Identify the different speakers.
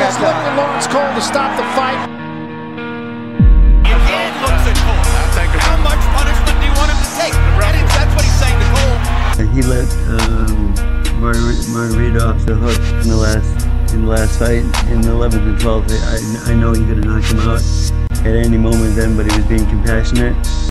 Speaker 1: knockout has looked at Laurence Cole to stop the fight.
Speaker 2: Again looks at Cole. How much punishment do you want him to take? That is, that's what he's saying to Cole.
Speaker 3: He let um, Margarito off the hook in the last in the last fight in the 11th and 12th. I, I know he could have knocked him out at any moment then, but he was being compassionate.